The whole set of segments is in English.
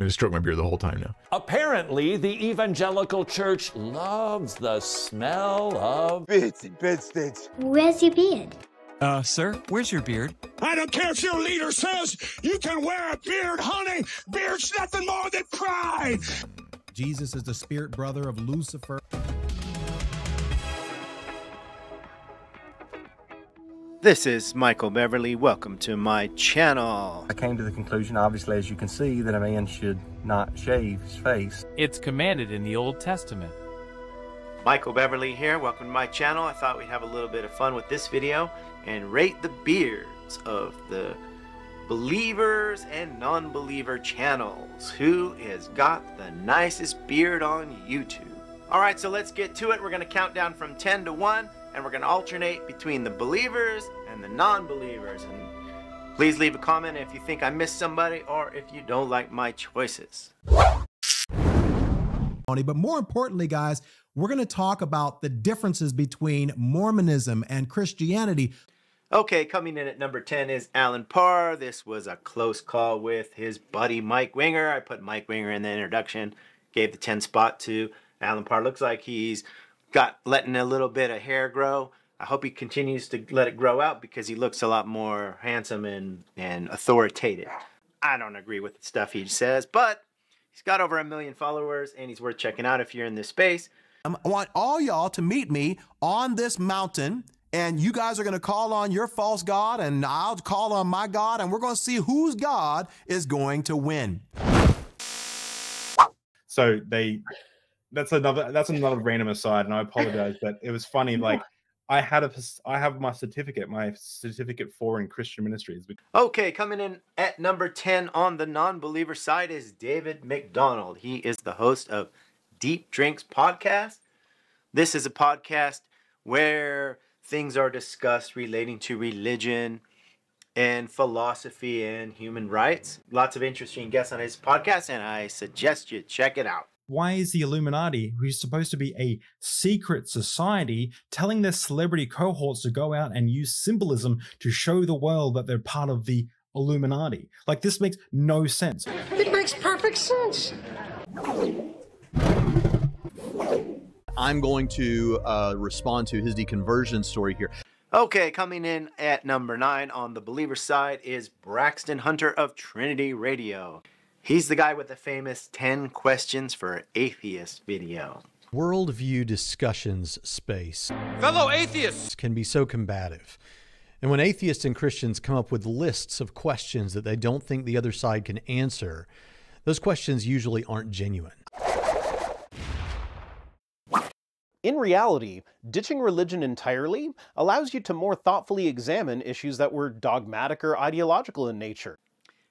gonna stroke my beard the whole time now. Apparently, the evangelical church loves the smell of Bits and bed stains. Where's your beard? Uh, sir, where's your beard? I don't care if your leader says you can wear a beard, honey. Beard's nothing more than pride. Jesus is the spirit brother of Lucifer. This is Michael Beverly. Welcome to my channel. I came to the conclusion, obviously, as you can see, that a man should not shave his face. It's commanded in the Old Testament. Michael Beverly here. Welcome to my channel. I thought we'd have a little bit of fun with this video and rate the beards of the believers and non-believer channels. Who has got the nicest beard on YouTube? All right, so let's get to it. We're going to count down from 10 to 1 and we're going to alternate between the believers and the non-believers. And please leave a comment if you think I missed somebody or if you don't like my choices. But more importantly, guys, we're going to talk about the differences between Mormonism and Christianity. Okay, coming in at number 10 is Allen Parr. This was a close call with his buddy Mike Winger. I put Mike Winger in the introduction, gave the 10 spot to Allen Parr. Looks like he's got letting a little bit of hair grow. I hope he continues to let it grow out because he looks a lot more handsome and, and authoritative. I don't agree with the stuff he says, but he's got over a million followers and he's worth checking out if you're in this space. Um, I want all y'all to meet me on this mountain, and you guys are going to call on your false God, and I'll call on my God, and we're going to see whose God is going to win. So they that's another that's another random aside, and I apologize, but it was funny. Like I had a I have my certificate, my certificate for in Christian ministries. Okay, coming in at number 10 on the non-believer side is David McDonald. He is the host of Deep Drinks podcast. This is a podcast where things are discussed relating to religion and philosophy and human rights. Lots of interesting guests on his podcast, and I suggest you check it out why is the Illuminati, who's supposed to be a secret society, telling their celebrity cohorts to go out and use symbolism to show the world that they're part of the Illuminati? Like, this makes no sense. It makes perfect sense. I'm going to uh, respond to his deconversion story here. Okay, coming in at number nine on the believer side is Braxton Hunter of Trinity Radio. He's the guy with the famous 10 questions for atheists video. Worldview discussions space. Fellow atheists can be so combative. And when atheists and Christians come up with lists of questions that they don't think the other side can answer, those questions usually aren't genuine. In reality, ditching religion entirely allows you to more thoughtfully examine issues that were dogmatic or ideological in nature.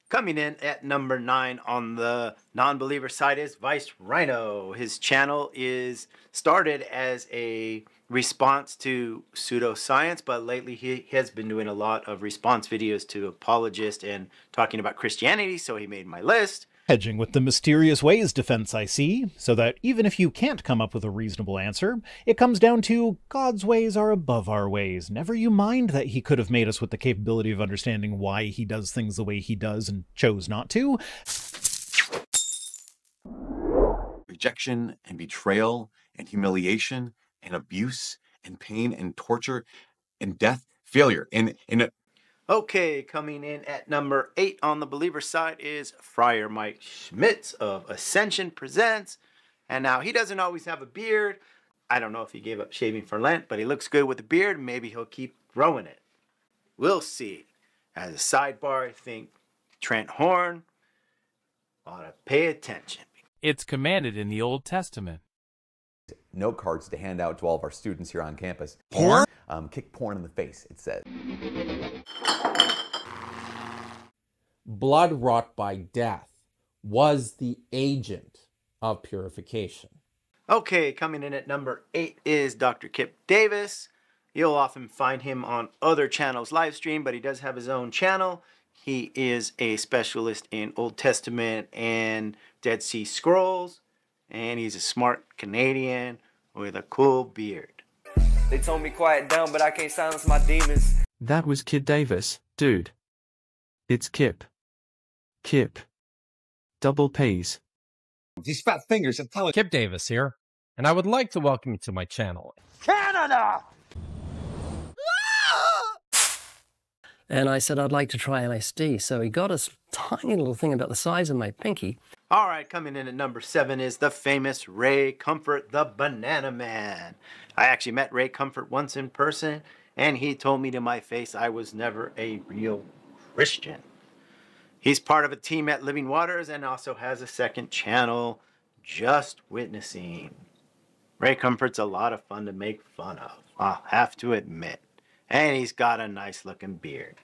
Coming in at number nine on the non-believer side is Viced Rhino. His channel is started as a response to pseudoscience, but lately he has been doing a lot of response videos to apologists and talking about Christianity, so he made my list. Hedging with the mysterious ways defense, I see, so that even if you can't come up with a reasonable answer, it comes down to God's ways are above our ways. Never you mind that he could have made us with the capability of understanding why he does things the way he does and chose not to. Rejection and betrayal and humiliation and abuse and pain and torture and death, failure, and, and Okay, coming in at number eight on the believer side is Friar Mike Schmitz of Ascension Presents. And now he doesn't always have a beard. I don't know if he gave up shaving for Lent, but he looks good with a beard. Maybe he'll keep growing it. We'll see. As a sidebar, I think Trent Horn ought to pay attention. It's commanded in the Old Testament. Note cards to hand out to all of our students here on campus. Porn? Um, kick porn in the face, it says. Blood wrought by death was the agent of purification. Okay, coming in at number eight is Dr. Kip Davis. You'll often find him on other channels live stream, but he does have his own channel. He is a specialist in Old Testament and Dead Sea Scrolls, and he's a smart Canadian with a cool beard. They told me quiet down, but I can't silence my demons. That was Kid Davis, dude. It's Kip. Kip. double pays. These fat fingers are telling. Kip Davis here, and I would like to welcome you to my channel. Canada! And I said I'd like to try LSD. So he got a tiny little thing about the size of my pinky. All right, coming in at number seven is the famous Ray Comfort, the Banana Man. I actually met Ray Comfort once in person, and he told me to my face I was never a real Christian. He's part of a team at Living Waters and also has a second channel, Just Witnessing. Ray Comfort's a lot of fun to make fun of, I'll have to admit. And he's got a nice looking beard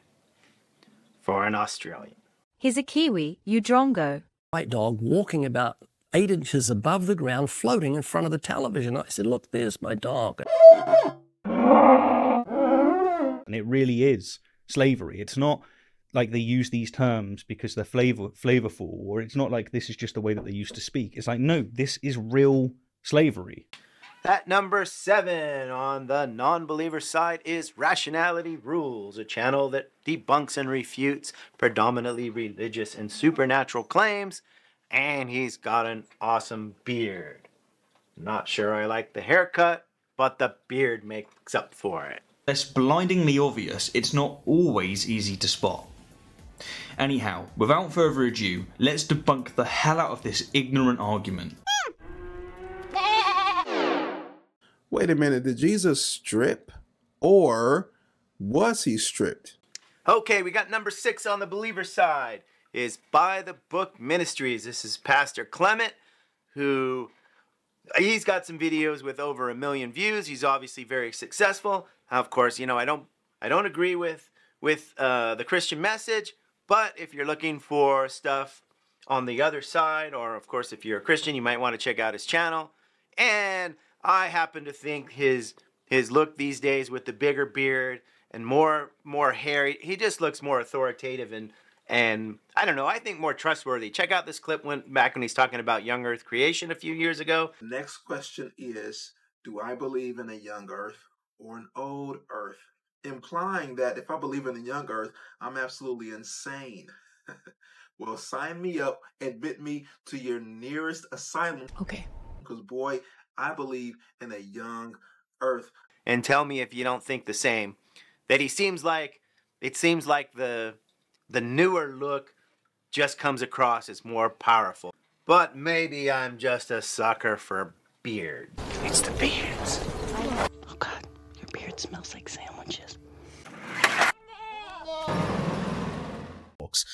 for an Australian. He's a Kiwi, Udrongo. White dog walking about eight inches above the ground, floating in front of the television. I said, Look, there's my dog. And it really is slavery. It's not like they use these terms because they're flavor flavorful, or it's not like this is just the way that they used to speak. It's like, no, this is real slavery. At number seven on the non believer side is Rationality Rules, a channel that debunks and refutes predominantly religious and supernatural claims. And he's got an awesome beard. Not sure I like the haircut, but the beard makes up for it. Less blindingly obvious, it's not always easy to spot. Anyhow, without further ado, let's debunk the hell out of this ignorant argument. Wait a minute, did Jesus strip? Or was he stripped? Okay, we got number six on the believer side is By the Book Ministries. This is Pastor Clement, who he's got some videos with over a million views. He's obviously very successful. Of course, you know I don't I don't agree with with uh, the Christian message, but if you're looking for stuff on the other side, or of course if you're a Christian, you might want to check out his channel. And I happen to think his his look these days with the bigger beard and more more hair, he just looks more authoritative and and I don't know, I think more trustworthy. Check out this clip when back when he's talking about young earth creation a few years ago. Next question is Do I believe in a young earth or an old earth? Implying that if I believe in the young earth, I'm absolutely insane. well, sign me up, admit me to your nearest asylum. Okay. Because, boy, I believe in a young earth. And tell me if you don't think the same. That he seems like it seems like the the newer look just comes across as more powerful. But maybe I'm just a sucker for beard. It's the beards. God, your beard smells like sandwiches.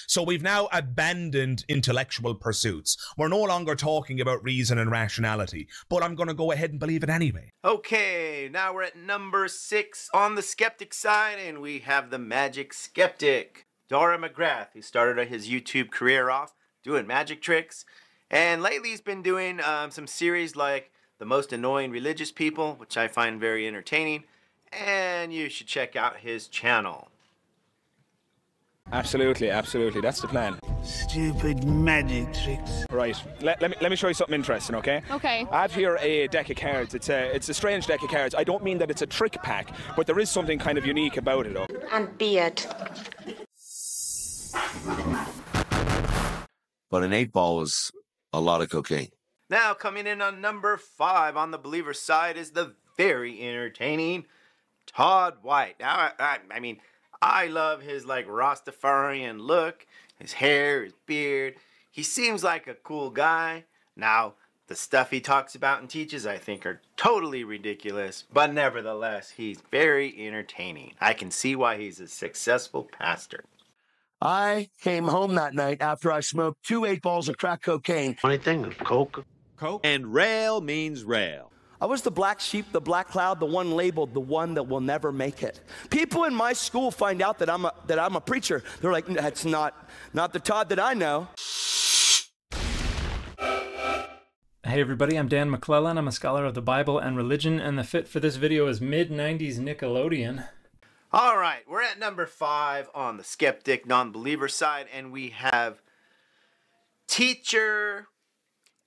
So we've now abandoned intellectual pursuits. We're no longer talking about reason and rationality, but I'm going to go ahead and believe it anyway. Okay, now we're at number six on the skeptic side, and we have the magic skeptic, Dara McGrath, who started his YouTube career off doing magic tricks. And lately he's been doing um, some series like The Most Annoying Religious People, which I find very entertaining. And you should check out his channel. Absolutely, absolutely. That's the plan. Stupid magic tricks. Right. Let, let, me, let me show you something interesting, okay? Okay. I have here a deck of cards. It's a it's a strange deck of cards. I don't mean that it's a trick pack, but there is something kind of unique about it. Okay? And beard. But an eight ball is a lot of cocaine. Now, coming in on number five on the believer side is the very entertaining Todd White. Now, I, I, I mean, I love his like Rastafarian look, his hair, his beard. He seems like a cool guy. Now, the stuff he talks about and teaches, I think, are totally ridiculous, but nevertheless, he's very entertaining. I can see why he's a successful pastor. I came home that night after I smoked two eight balls of crack cocaine. Funny thing, coke. Coke? And rail means rail. I was the black sheep, the black cloud, the one labeled the one that will never make it. People in my school find out that I'm a, that I'm a preacher. They're like, that's not, not the Todd that I know. Hey everybody, I'm Dan McClellan. I'm a scholar of the Bible and religion, and the fit for this video is mid-90s Nickelodeon. All right, we're at number five on the skeptic non-believer side, and we have teacher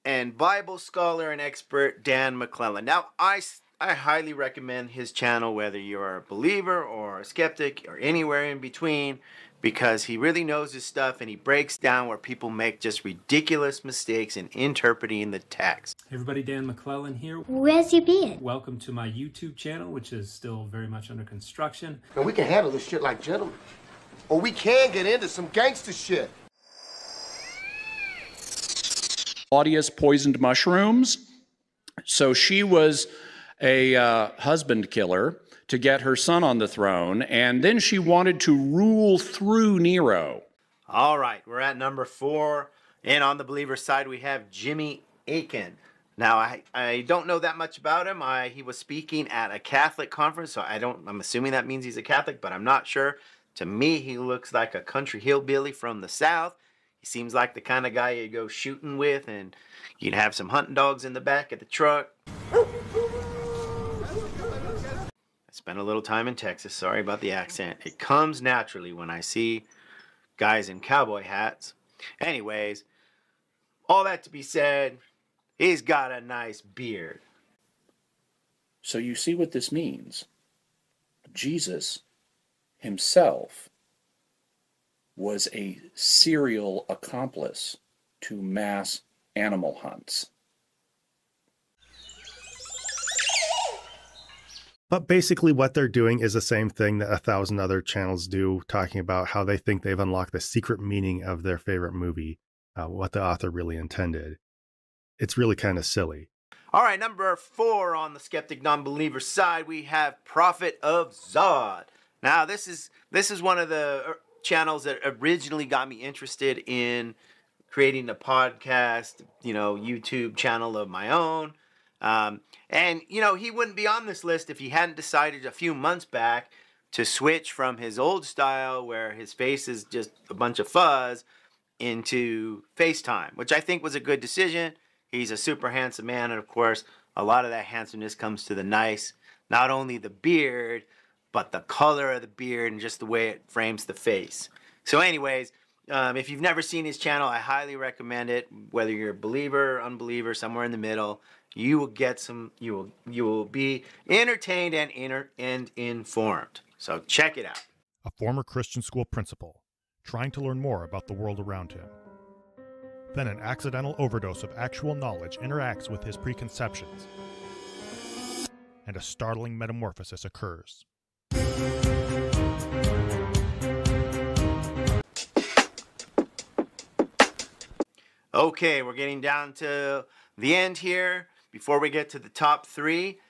and Bible scholar and expert Dan McClellan. Now, I, I highly recommend his channel, whether you're a believer or a skeptic or anywhere in between, because he really knows his stuff and he breaks down where people make just ridiculous mistakes in interpreting the text. Hey everybody, Dan McClellan here. Where's you been? Welcome to my YouTube channel, which is still very much under construction. And we can handle this shit like gentlemen. Or we can get into some gangster shit. Claudius poisoned mushrooms. So she was a uh, husband killer to get her son on the throne, and then she wanted to rule through Nero. All right, we're at number four. And on the believer side, we have Jimmy Akin. Now, I, I don't know that much about him. I, he was speaking at a Catholic conference, so I don't, I'm assuming that means he's a Catholic, but I'm not sure. To me, he looks like a country hillbilly from the South. He seems like the kind of guy you'd go shooting with, and you'd have some hunting dogs in the back of the truck. I spent a little time in Texas. Sorry about the accent. It comes naturally when I see guys in cowboy hats. Anyways, all that to be said, he's got a nice beard. So you see what this means. Jesus himself was a serial accomplice to mass animal hunts. But basically, what they're doing is the same thing that a thousand other channels do, talking about how they think they've unlocked the secret meaning of their favorite movie, uh, what the author really intended. It's really kind of silly. All right, number four on the skeptic non-believer side, we have Prophet of Zod. Now, this is this is one of the channels that originally got me interested in creating a podcast, you know, YouTube channel of my own. Um, and, you know, he wouldn't be on this list if he hadn't decided a few months back to switch from his old style, where his face is just a bunch of fuzz, into FaceTime, which I think was a good decision. He's a super handsome man, and of course, a lot of that handsomeness comes to the nice, not only the beard, but the color of the beard and just the way it frames the face. So, anyways, um, if you've never seen his channel, I highly recommend it. Whether you're a believer, or unbeliever, somewhere in the middle, you will get some. You will you will be entertained and inter- and informed. So check it out. A former Christian school principal, trying to learn more about the world around him. Then an accidental overdose of actual knowledge interacts with his preconceptions, and a startling metamorphosis occurs. Okay, we're getting down to the end here. Before we get to the top three,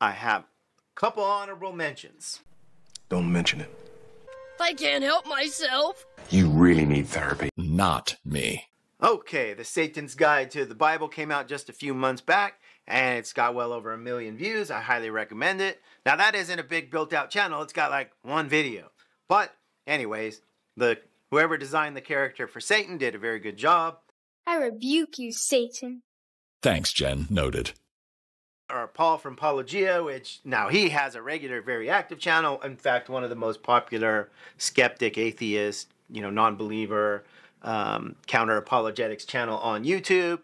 I have a couple honorable mentions. Don't mention it. I can't help myself. You really need therapy. Not me. Okay, The Satan's Guide to the Bible came out just a few months back, and it's got well over a million views. I highly recommend it. Now, that isn't a big built out channel, it's got like one video. But, anyways, the whoever designed the character for Satan did a very good job. I rebuke you, Satan. Thanks, Jen. Noted. Or Paul from Apologia, which now he has a regular, very active channel. In fact, one of the most popular skeptic, atheist, you know, non believer, um, counter apologetics channel on YouTube.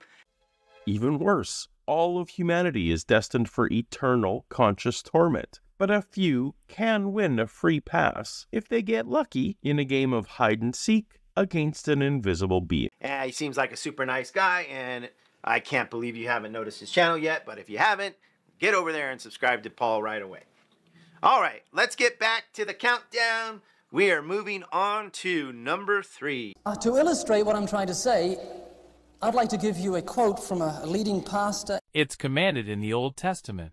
Even worse, all of humanity is destined for eternal conscious torment. But a few can win a free pass if they get lucky in a game of hide and seek against an invisible being. And he seems like a super nice guy, and I can't believe you haven't noticed his channel yet. But if you haven't, get over there and subscribe to Paul right away. All right, let's get back to the countdown. We are moving on to number three. Uh, to illustrate what I'm trying to say, I'd like to give you a quote from a, a leading pastor. It's commanded in the Old Testament.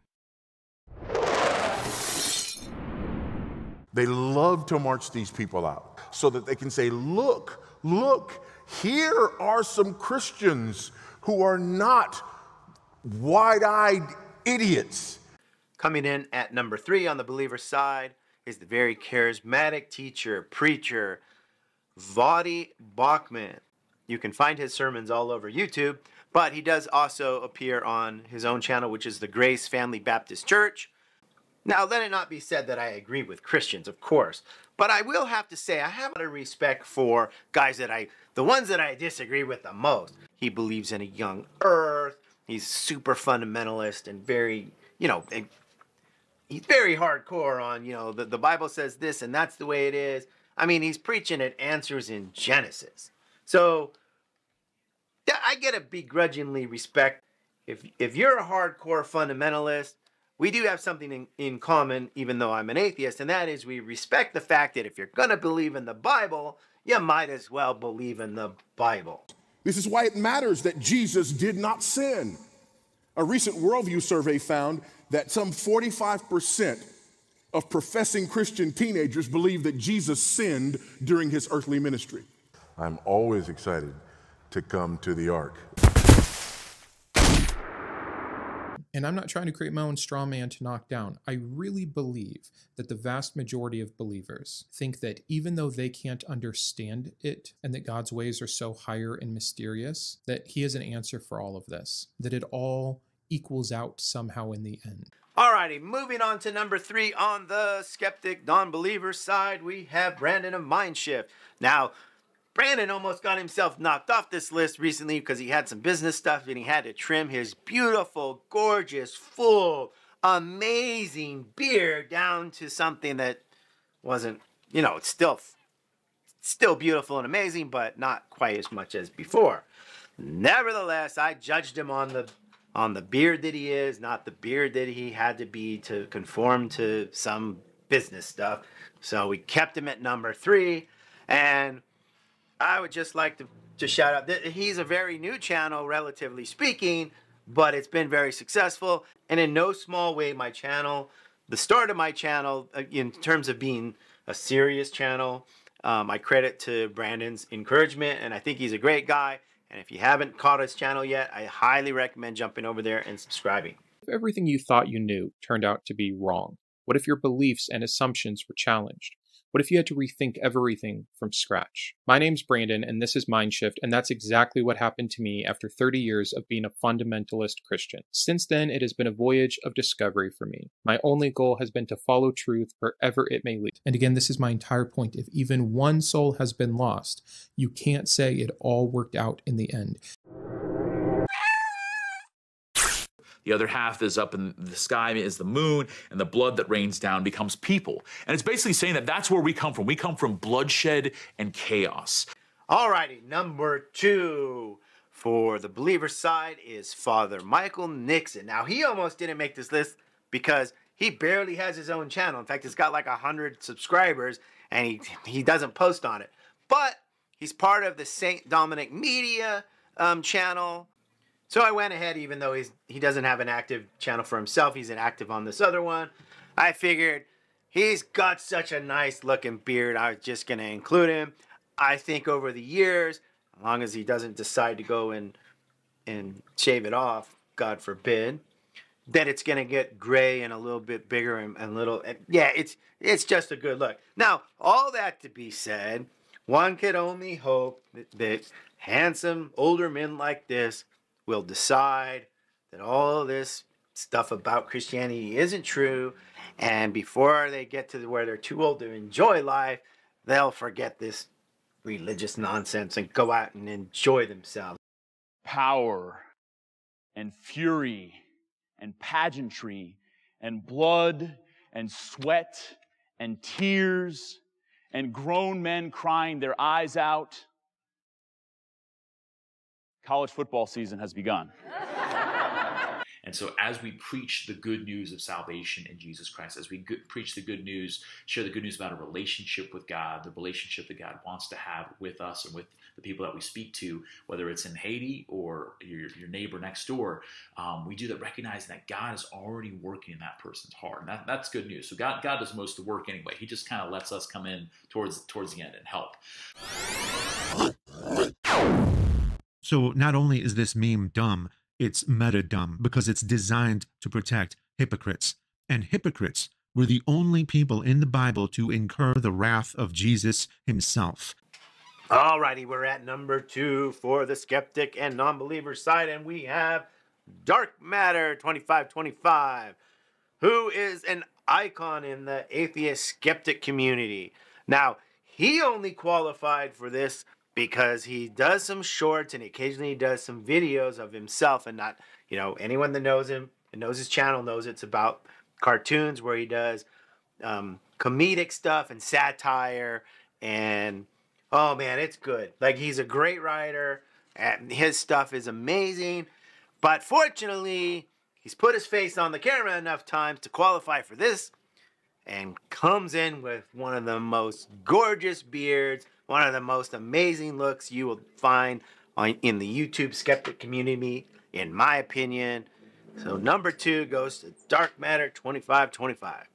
They love to march these people out so that they can say, look, look, here are some Christians who are not wide eyed idiots. Coming in at number three on the believer side is the very charismatic teacher, preacher, Voddie Baucham. You can find his sermons all over YouTube, but he does also appear on his own channel, which is the Grace Family Baptist Church. Now, let it not be said that I agree with Christians, of course, but I will have to say I have a lot of respect for guys that I, the ones that I disagree with the most. He believes in a young earth. He's super fundamentalist and very, you know, he's very hardcore on, you know, the, the Bible says this and that's the way it is. I mean, he's preaching at answers in Genesis. So I get a begrudgingly respect. If if you're a hardcore fundamentalist, we do have something in, in common, even though I'm an atheist, and that is we respect the fact that if you're gonna believe in the Bible, you might as well believe in the Bible. This is why it matters that Jesus did not sin. A recent worldview survey found that some 45% of professing Christian teenagers believe that Jesus sinned during his earthly ministry. I'm always excited to come to the ark. And I'm not trying to create my own straw man to knock down. I really believe that the vast majority of believers think that even though they can't understand it and that God's ways are so higher and mysterious, that He has an answer for all of this, that it all equals out somehow in the end. Alrighty, moving on to number three on the skeptic non-believer side, we have Brandon of Mindshift. Now, Brandon almost got himself knocked off this list recently because he had some business stuff and he had to trim his beautiful, gorgeous, full, amazing beard down to something that wasn't, you know, it's still still beautiful and amazing, but not quite as much as before. Nevertheless, I judged him on the on the beard that he is, not the beard that he had to be to conform to some business stuff. So we kept him at number three. And I would just like to, to shout out that he's a very new channel, relatively speaking, but it's been very successful. And in no small way, my channel, the start of my channel, uh, in terms of being a serious channel, um, I credit to Brandon's encouragement, and I think he's a great guy. And if you haven't caught his channel yet, I highly recommend jumping over there and subscribing. If everything you thought you knew turned out to be wrong, what if your beliefs and assumptions were challenged? What if you had to rethink everything from scratch? My name's Brandon, and this is Mindshift, and that's exactly what happened to me after 30 years of being a fundamentalist Christian. Since then, it has been a voyage of discovery for me. My only goal has been to follow truth wherever it may lead. And again, this is my entire point. If even one soul has been lost, you can't say it all worked out in the end. The other half is up in the sky is the moon, and the blood that rains down becomes people. And it's basically saying that that's where we come from. We come from bloodshed and chaos. Alrighty, number two for the believer side is Father Michael Nixon. Now, he almost didn't make this list because he barely has his own channel. In fact, it's got like 100 subscribers and he, he doesn't post on it. But he's part of the St. Dominic Media um, channel. So I went ahead, even though he's he doesn't have an active channel for himself, he's inactive on this other one. I figured he's got such a nice looking beard, I was just gonna include him. I think over the years, as long as he doesn't decide to go and and shave it off, God forbid, that it's gonna get gray and a little bit bigger and, and little. And yeah, it's it's just a good look. Now, all that to be said, one could only hope that, that handsome older men like this will decide that all this stuff about Christianity isn't true, and before they get to where they're too old to enjoy life, they'll forget this religious nonsense and go out and enjoy themselves. Power and fury and pageantry and blood and sweat and tears and grown men crying their eyes out college football season has begun. And so, as we preach the good news of salvation in Jesus Christ, as we go- preach the good news, share the good news about a relationship with God, the relationship that God wants to have with us and with the people that we speak to, whether it's in Haiti or your, your neighbor next door, um, we do that recognizing that God is already working in that person's heart. And that, that's good news. So, God, God does most of the work anyway. He just kind of lets us come in towards, towards the end and help. So not only is this meme dumb, it's meta dumb because it's designed to protect hypocrites. And hypocrites were the only people in the Bible to incur the wrath of Jesus himself. Alrighty, we're at number two for the skeptic and non-believer side, and we have Dark Matter 2525, who is an icon in the atheist skeptic community. Now, he only qualified for this because he does some shorts and occasionally he does some videos of himself and not, you know, anyone that knows him and knows his channel knows it's about cartoons where he does um, comedic stuff and satire and oh man, it's good. Like he's a great writer, and his stuff is amazing. But fortunately, he's put his face on the camera enough times to qualify for this, and comes in with one of the most gorgeous beards, one of the most amazing looks you will find on, in the YouTube skeptic community, in my opinion. So number two goes to Dark Matter 2525.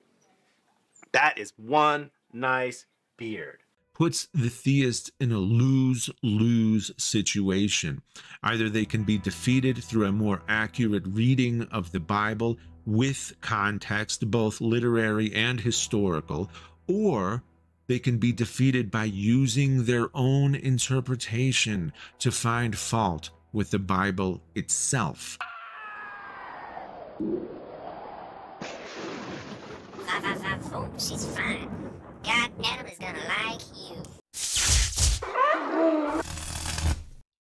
That is one nice beard. puts the theist in a lose lose situation. Either they can be defeated through a more accurate reading of the Bible with context, both literary and historical, or they can be defeated by using their own interpretation to find fault with the Bible itself. She's fine. God Adam is gonna like you.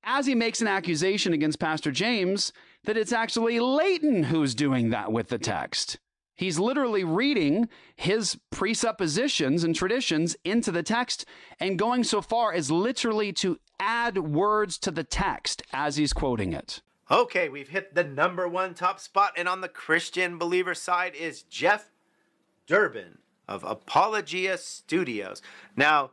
As he makes an accusation against Pastor James, that it's actually Leighton who's doing that with the text. He's literally reading his presuppositions and traditions into the text and going so far as literally to add words to the text as he's quoting it. Okay, we've hit the number one top spot, and on the Christian believer side is Jeff Durbin of Apologia Studios. Now,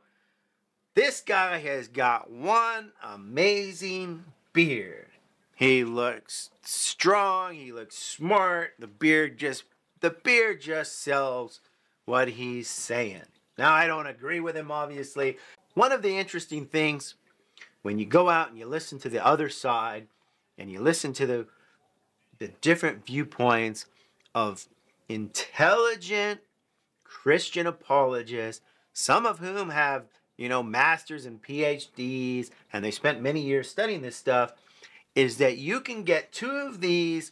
this guy has got one amazing beard. He looks strong, he looks smart. The beard just the beard just sells what he's saying. Now, I don't agree with him obviously. One of the interesting things when you go out and you listen to the other side and you listen to the the different viewpoints of intelligent Christian apologists, some of whom have, you know, masters and PhDs, and they spent many years studying this stuff, is that you can get two of these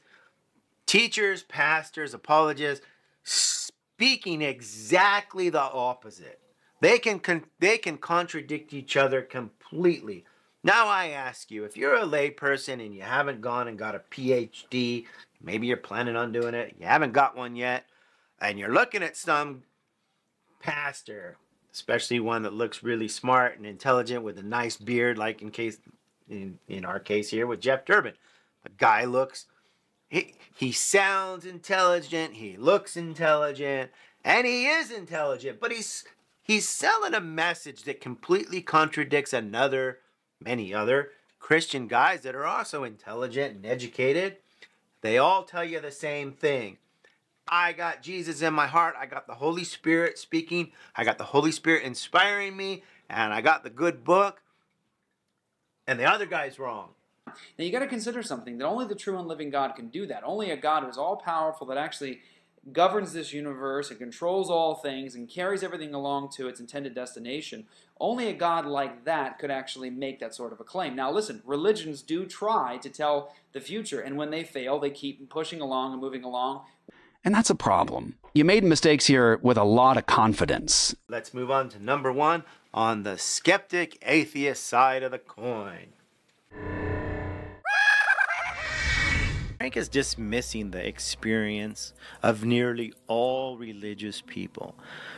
teachers, pastors, apologists speaking exactly the opposite. They can they can contradict each other completely. Now I ask you, if you're a layperson and you haven't gone and got a PhD, maybe you're planning on doing it, you haven't got one yet, and you're looking at some pastor, especially one that looks really smart and intelligent with a nice beard, like in case in, in our case here with Jeff Durbin. The guy looks he he sounds intelligent, he looks intelligent, and he is intelligent, but he's he's selling a message that completely contradicts another many other Christian guys that are also intelligent and educated. They all tell you the same thing. I got Jesus in my heart. I got the Holy Spirit speaking. I got the Holy Spirit inspiring me. And I got the good book. And the other guy's wrong. Now you got to consider something that only the true and living God can do that. Only a God who is all powerful that actually governs this universe and controls all things and carries everything along to its intended destination. Only a God like that could actually make that sort of a claim. Now, listen, religions do try to tell the future, and when they fail, they keep pushing along and moving along. And that's a problem. You made mistakes here with a lot of confidence. Let's move on to number one on the skeptic atheist side of the coin. Frank is dismissing the experience of nearly all religious people.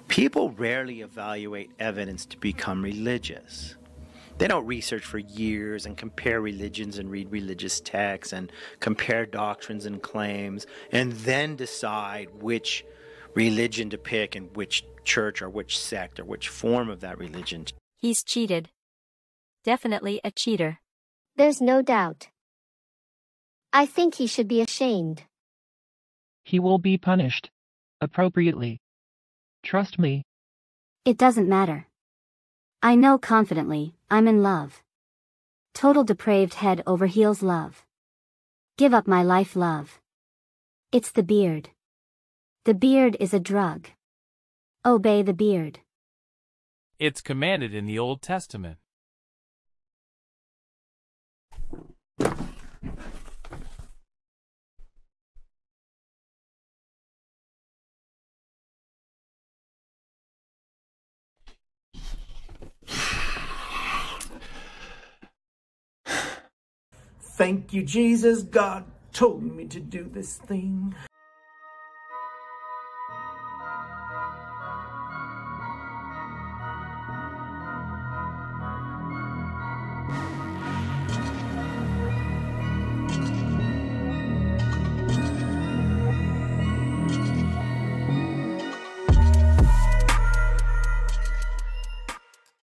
People rarely evaluate evidence to become religious. They don't research for years and compare religions and read religious texts and compare doctrines and claims and then decide which religion to pick and which church or which sect or which form of that religion. He's cheated. Definitely a cheater. There's no doubt. I think he should be ashamed. He will be punished. Appropriately. Trust me. It doesn't matter. I know confidently, I'm in love. Total depraved head over heels love. Give up my life love. It's the beard. The beard is a drug. Obey the beard. It's commanded in the Old Testament. Thank you, Jesus. God told me to do this thing.